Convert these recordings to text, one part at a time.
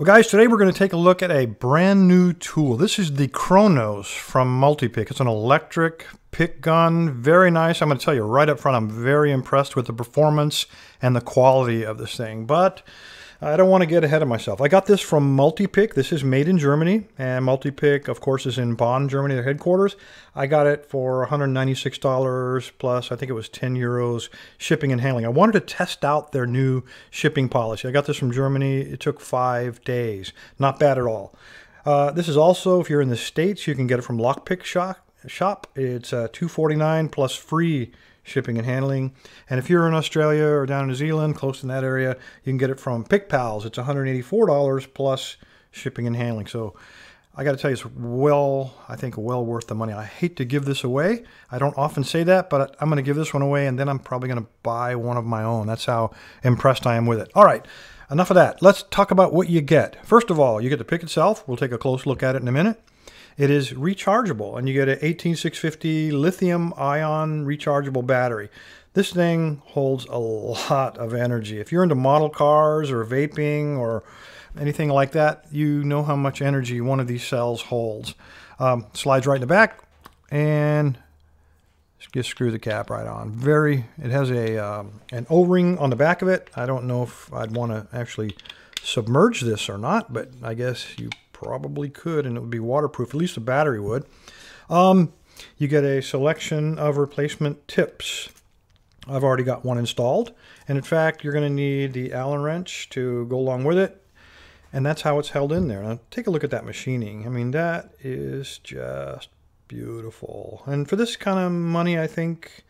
Well, guys, today we're going to take a look at a brand new tool. This is the Kronos from Multipick. It's an electric pick gun. Very nice. I'm going to tell you right up front, I'm very impressed with the performance and the quality of this thing. But I don't want to get ahead of myself. I got this from Multipick. This is made in Germany, and Multipick, of course, is in Bonn, Germany, their headquarters. I got it for $196 plus, I think it was 10 euros shipping and handling. I wanted to test out their new shipping policy. I got this from Germany. It took five days. Not bad at all. Uh, this is also, if you're in the States, you can get it from Lockpick Shop. Shop. It's uh, 249 plus free shipping and handling. And if you're in Australia or down in New Zealand, close in that area, you can get it from PickPals. It's $184 plus shipping and handling. So I got to tell you, it's well, I think, well worth the money. I hate to give this away. I don't often say that, but I'm going to give this one away, and then I'm probably going to buy one of my own. That's how impressed I am with it. All right, enough of that. Let's talk about what you get. First of all, you get the pick itself. We'll take a close look at it in a minute. It is rechargeable, and you get an 18650 lithium ion rechargeable battery. This thing holds a lot of energy. If you're into model cars or vaping or anything like that, you know how much energy one of these cells holds. Um, slides right in the back, and just screw the cap right on. Very, it has a um, an O-ring on the back of it. I don't know if I'd want to actually submerge this or not, but I guess you probably could, and it would be waterproof. At least the battery would. Um, you get a selection of replacement tips. I've already got one installed. And in fact, you're going to need the Allen wrench to go along with it. And that's how it's held in there. Now, take a look at that machining. I mean, that is just beautiful. And for this kind of money, I think,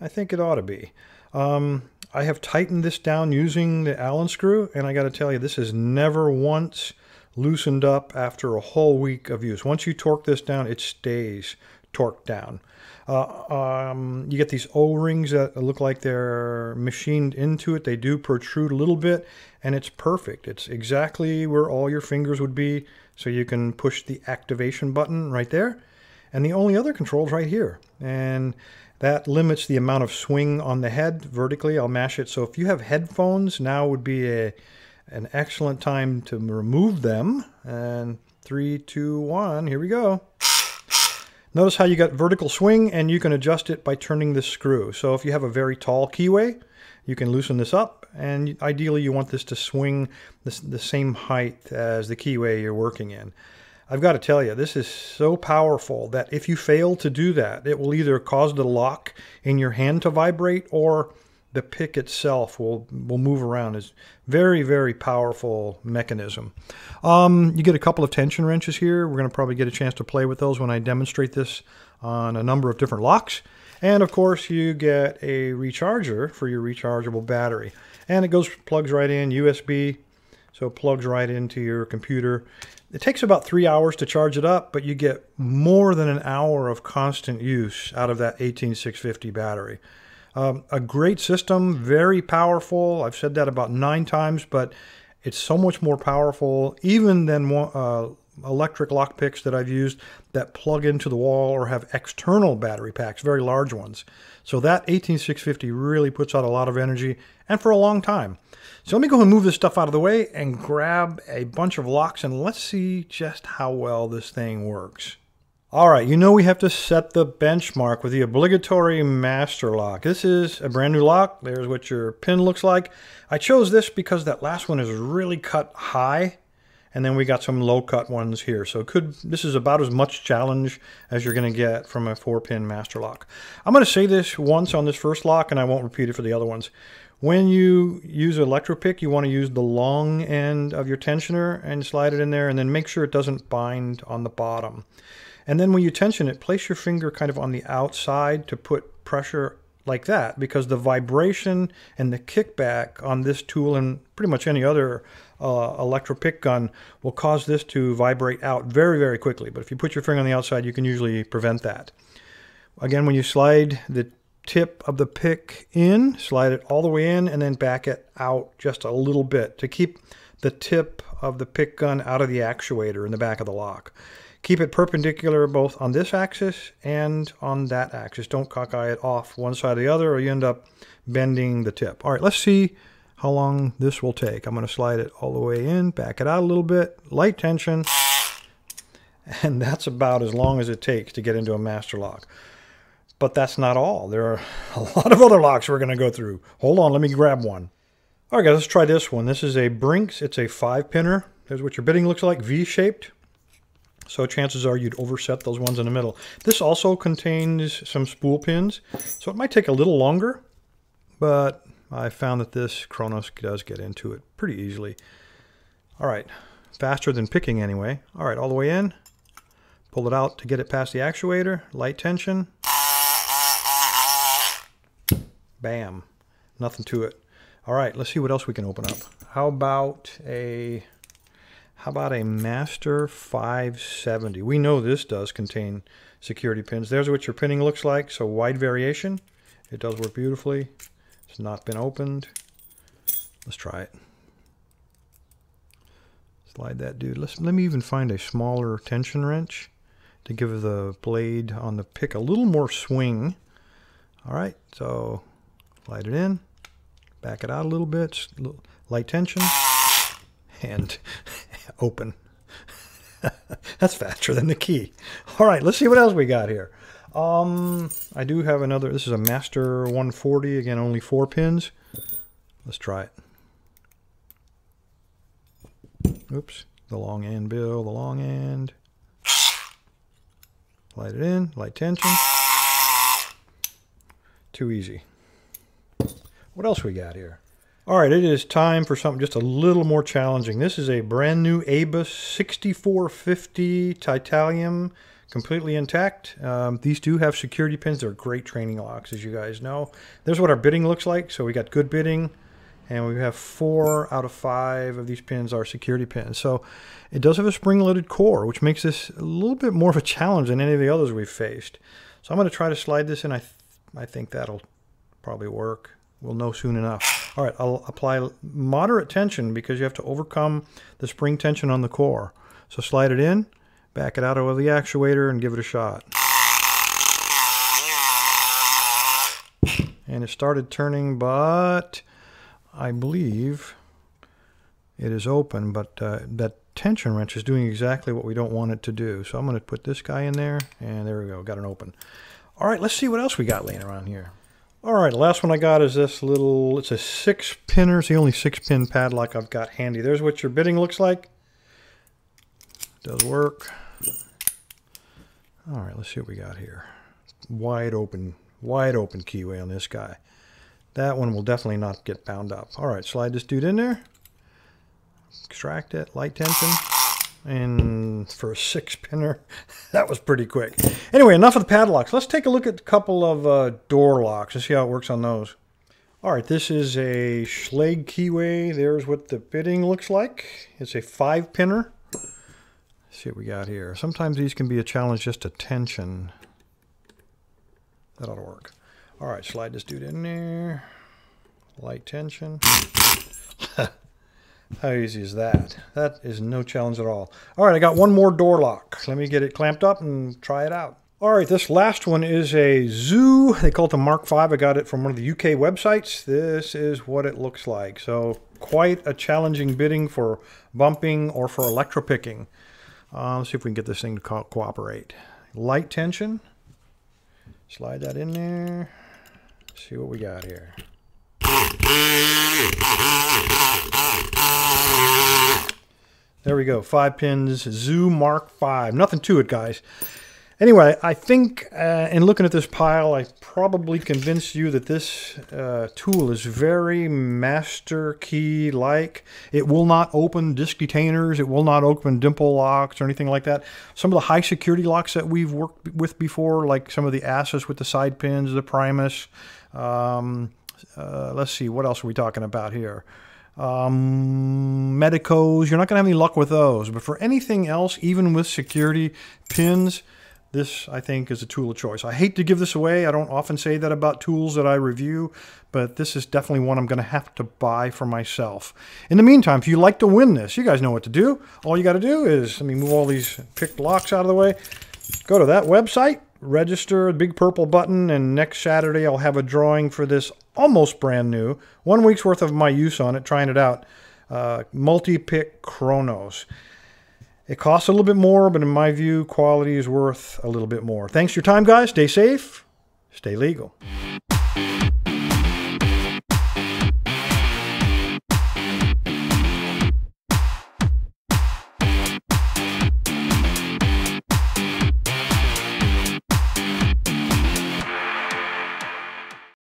I think it ought to be. Um, I have tightened this down using the Allen screw, and I got to tell you, this has never once loosened up after a whole week of use. Once you torque this down, it stays torqued down. Uh, um, you get these O-rings that look like they're machined into it. They do protrude a little bit, and it's perfect. It's exactly where all your fingers would be, so you can push the activation button right there. And the only other control is right here. And that limits the amount of swing on the head vertically. I'll mash it. So if you have headphones, now would be a an excellent time to remove them. And three, two, one, here we go. Notice how you got vertical swing and you can adjust it by turning this screw. So if you have a very tall keyway, you can loosen this up and ideally you want this to swing the, the same height as the keyway you're working in. I've got to tell you, this is so powerful that if you fail to do that, it will either cause the lock in your hand to vibrate or the pick itself will will move around. It's very very powerful mechanism. Um, you get a couple of tension wrenches here. We're going to probably get a chance to play with those when I demonstrate this on a number of different locks. And of course, you get a recharger for your rechargeable battery, and it goes plugs right in USB, so plugs right into your computer. It takes about three hours to charge it up, but you get more than an hour of constant use out of that 18650 battery. Um, a great system, very powerful. I've said that about nine times, but it's so much more powerful even than uh, electric lock picks that I've used that plug into the wall or have external battery packs, very large ones. So that 18650 really puts out a lot of energy and for a long time. So let me go and move this stuff out of the way and grab a bunch of locks and let's see just how well this thing works. All right, you know we have to set the benchmark with the obligatory master lock. This is a brand new lock. There's what your pin looks like. I chose this because that last one is really cut high, and then we got some low cut ones here. So could this is about as much challenge as you're going to get from a four pin master lock. I'm going to say this once on this first lock, and I won't repeat it for the other ones. When you use electropick, you want to use the long end of your tensioner and slide it in there, and then make sure it doesn't bind on the bottom. And then when you tension it, place your finger kind of on the outside to put pressure like that because the vibration and the kickback on this tool and pretty much any other uh, electropick gun will cause this to vibrate out very, very quickly. But if you put your finger on the outside, you can usually prevent that. Again, when you slide the tip of the pick in, slide it all the way in, and then back it out just a little bit to keep the tip of the pick gun out of the actuator in the back of the lock. Keep it perpendicular both on this axis and on that axis. Don't cockeye it off one side or the other or you end up bending the tip. All right, let's see how long this will take. I'm going to slide it all the way in, back it out a little bit, light tension, and that's about as long as it takes to get into a master lock. But that's not all. There are a lot of other locks we're going to go through. Hold on, let me grab one. All right, guys, let's try this one. This is a Brinks. It's a five pinner. There's what your bitting looks like, V-shaped. So chances are you'd overset those ones in the middle. This also contains some spool pins, so it might take a little longer, but I found that this Kronos does get into it pretty easily. All right, faster than picking anyway. All right, all the way in. Pull it out to get it past the actuator. Light tension. Bam. Nothing to it. All right, let's see what else we can open up. How about a how about a Master 570? We know this does contain security pins. There's what your pinning looks like. So wide variation. It does work beautifully. It's not been opened. Let's try it. Slide that dude. Let's let me even find a smaller tension wrench to give the blade on the pick a little more swing. All right, so slide it in, back it out a little bit, light tension, and open. That's faster than the key. All right, let's see what else we got here. Um, I do have another. This is a Master 140. Again, only four pins. Let's try it. Oops. The long end, Bill. The long end. Light it in. Light tension. Too easy. What else we got here? All right, it is time for something just a little more challenging. This is a brand new ABUS 6450 titanium completely intact. Um, these do have security pins. They're great training locks, as you guys know. There's what our bitting looks like. So we got good bitting, and we have four out of five of these pins are security pins. So it does have a spring-loaded core, which makes this a little bit more of a challenge than any of the others we've faced. So I'm going to try to slide this in. I, th I think that'll probably work. We'll know soon enough. All right, I'll apply moderate tension because you have to overcome the spring tension on the core. So slide it in. Back it out of the actuator and give it a shot. And it started turning, but I believe it is open, but uh, that tension wrench is doing exactly what we don't want it to do. So I'm going to put this guy in there, and there we go, got it open. All right, let's see what else we got laying around here. All right, last one I got is this little, it's a six pinner. It's the only six pin padlock I've got handy. There's what your bitting looks like. Does work. All right, let's see what we got here. Wide open, wide open keyway on this guy. That one will definitely not get bound up. All right, slide this dude in there. Extract it, light tension. And for a six pinner, that was pretty quick. Anyway, enough of the padlocks. Let's take a look at a couple of uh, door locks and see how it works on those. All right, this is a Schlage keyway. There's what the fitting looks like. It's a five pinner. Let's see what we got here. Sometimes these can be a challenge just to tension. That ought to work. All right, slide this dude in there. Light tension. How easy is that? That is no challenge at all. All right, I got one more door lock. Let me get it clamped up and try it out. All right, this last one is a Zoo. They call it the Mark V. I got it from one of the UK websites. This is what it looks like. So quite a challenging bitting for bumping or for electropicking. Uh, let's see if we can get this thing to co cooperate. Light tension. Slide that in there. See what we got here. There we go. Five pins. Zoo Mark 5. Nothing to it, guys. Anyway, I think uh, in looking at this pile, I probably convinced you that this uh, tool is very master key like. It will not open disk detainers. It will not open dimple locks or anything like that. Some of the high security locks that we've worked with before, like some of the ASSAs with the side pins, the Primus. Um, uh, let's see, what else are we talking about here? Um, Medecos, you're not going to have any luck with those. But for anything else, even with security pins, this, I think, is a tool of choice. I hate to give this away. I don't often say that about tools that I review, but this is definitely one I'm going to have to buy for myself. In the meantime, if you like to win this, you guys know what to do. All you got to do is, let me move all these picked locks out of the way. Go to that website, register, the big purple button, and next Saturday I'll have a drawing for this almost brand new, one week's worth of my use on it, trying it out, uh, multi-pick Kronos. It costs a little bit more, but in my view, quality is worth a little bit more. Thanks for your time, guys. Stay safe, stay legal.